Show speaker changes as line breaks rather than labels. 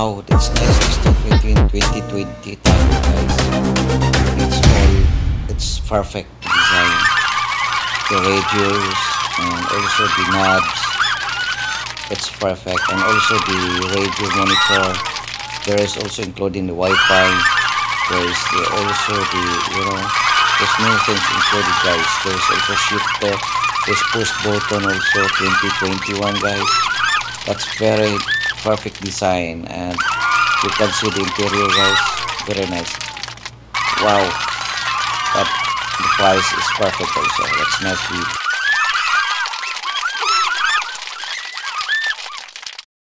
Wow, that's nice. It's between 2020 time, guys. It's all, it's perfect design. The radios and also the knobs. It's perfect. And also the radio monitor. There is also including the Wi-Fi. There is the, also the, you know, there's many things included, guys. There's also shifter. There's push button also 2021, guys. That's very perfect design and you can see the interior guys very nice. Wow. But the price is perfect also. That's nice